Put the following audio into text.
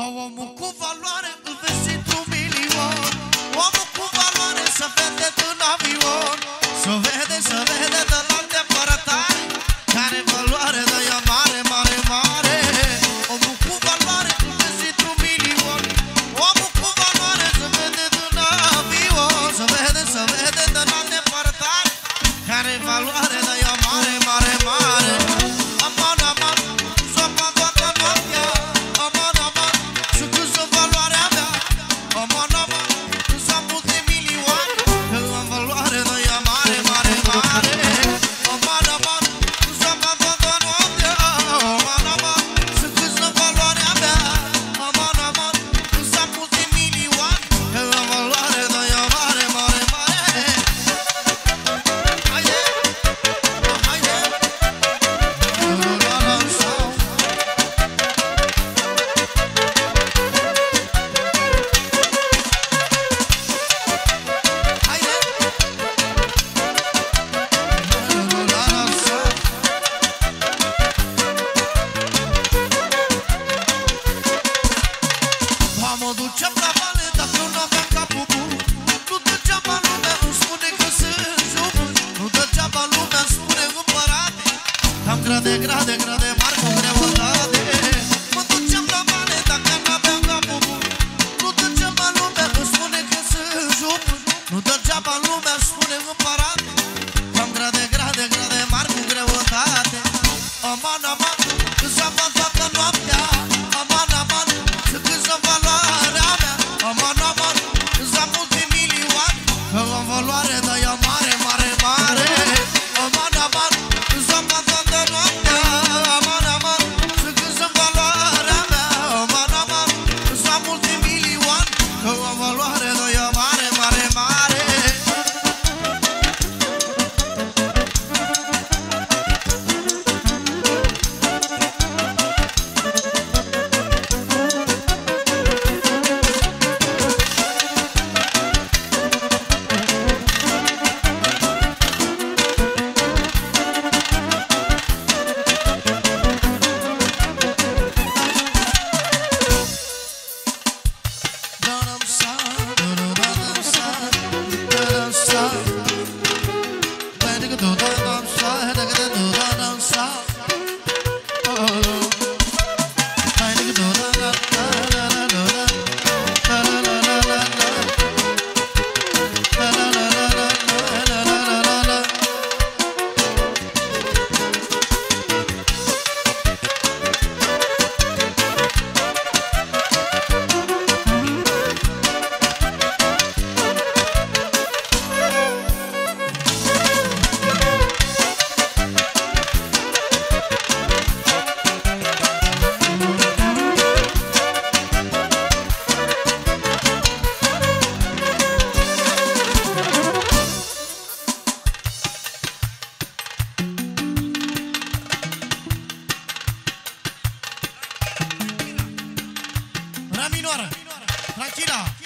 Dar omul cu valoare îl vezi într-un milion. Omul cu valoare Mama mă duceam la vale, dacă eu n-aveam capul bun. Nu degeaba lumea îmi spune că sunt jubun Nu degeaba lumea îmi spune împărate. Am grade, grade, grade mari cu greutate Mă duceam la vale, dacă n-aveam capul bun. Nu degeaba lumea îmi spune că Nu degeaba minoară. Tranquila.